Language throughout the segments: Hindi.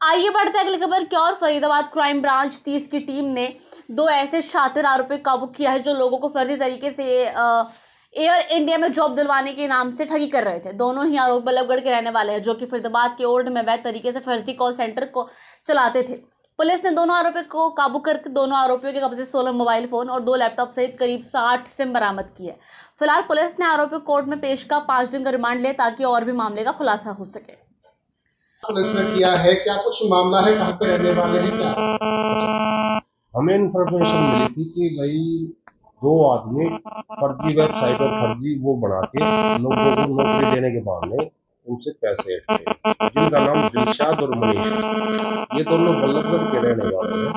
आइए बढ़ते हैं अगली खबर की और फरीदाबाद क्राइम ब्रांच तीस की टीम ने दो ऐसे शातिर आरोपी काबू किया है जो लोगों को फर्जी तरीके से एयर इंडिया में जॉब दिलवाने के नाम से ठगी कर रहे थे। दोनों ही आरोप बल्लभगढ़ के रहने वाले हैं जो कि फरीदाबाद के ओल्ड में वैध तरीके से फर्जी कॉल सेंटर को चलाते थे। पुलिस ने दोनों आरोपियों को काबू कर दोनों आरोपियों के कब्जे सोलह मोबाइल फ़ोन और दो लैपटॉप सहित करीब साठ सिम बरामद किए फ़िलहाल पुलिस ने आरोपियों कोर्ट में पेश का पाँच दिन का रिमांड लिया ताकि और भी मामले का खुलासा हो सके। किया है? क्या कुछ मामला है? कहाँ पे रहने वाले हैं? क्या? हमें इन्फॉर्मेशन मिली थी कि भाई दो आदमी फर्जी वेबसाइट और फर्जी वो बना के लोगों को नौकरी देने के बहाने उनसे पैसे हटते जिनका नाम दिलशाद और मनीष। ये दोनों बल्लभगढ़ के रहने वाले हैं।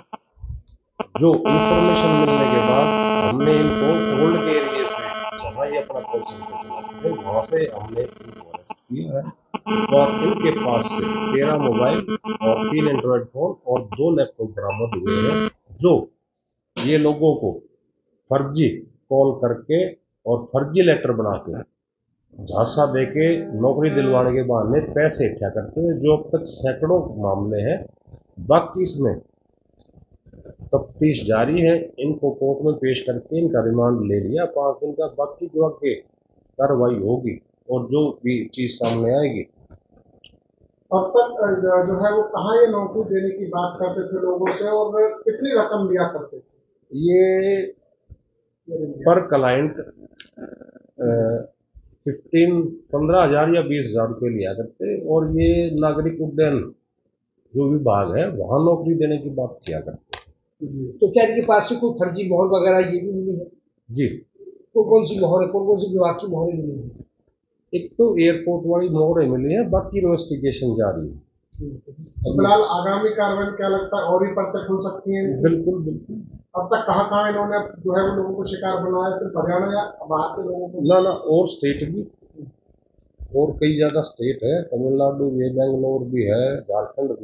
जो इन्फॉर्मेशन मिलने के बाद हमने इनको ओल्ड के एरिए से जहाँ ये अपना कॉल सेंटर चलाते थे, वहाँ से हमने इनको अरेस्ट किया है। और इनके पास से तेरह मोबाइल और तीन एंड्रॉयड फ़ोन और दो लैपटॉप बरामद हुए हैं, जो ये लोगों को फर्जी कॉल करके और फर्जी लेटर बना के झांसा दे के नौकरी दिलवाने के बहाने पैसे क्या करते हैं, जो अब तक सैकड़ों मामले हैं। बाकी इसमें तफ्तीश जारी है, इनको कोर्ट में पेश करके इनका रिमांड ले लिया, पाँच दिन का बाकी जो आगे कार्रवाई होगी और जो भी चीज़ सामने आएगी अब तक जो है वो कहाँ ये नौकरी देने की बात करते थे लोगों से और कितनी रकम लिया करते थे? ये पर क्लाइंट फिफ्टीन पंद्रह हज़ार या बीस हज़ार रुपये लिया करते और ये नागरिक उड्डयन जो विभाग है वहाँ नौकरी देने की बात किया करते। तो क्या इनके पास से कोई फर्जी मोहर वगैरह ये भी मिली है? जी। तो कौन सी मोहर है? कौन कौन सी विभाग की मोहरें मिली है? एक तो एयरपोर्ट वाली मोहरें मिली है बाकी इन्वेस्टिगेशन जारी है। फ़िलहाल आगामी कार्रवाई क्या लगता है और भी परतें खुल सकती हैं? बिल्कुल बिल्कुल। अब तक कहाँ कहाँ इन्होंने जो है वो लोगों को शिकार बनाया सिर्फ़ हरियाणा या बाहर के लोगों को? ना ना और स्टेट भी। और कई ज़्यादा स्टेट है तमिलनाडु भी है बेंगलोर भी है झारखंड भी।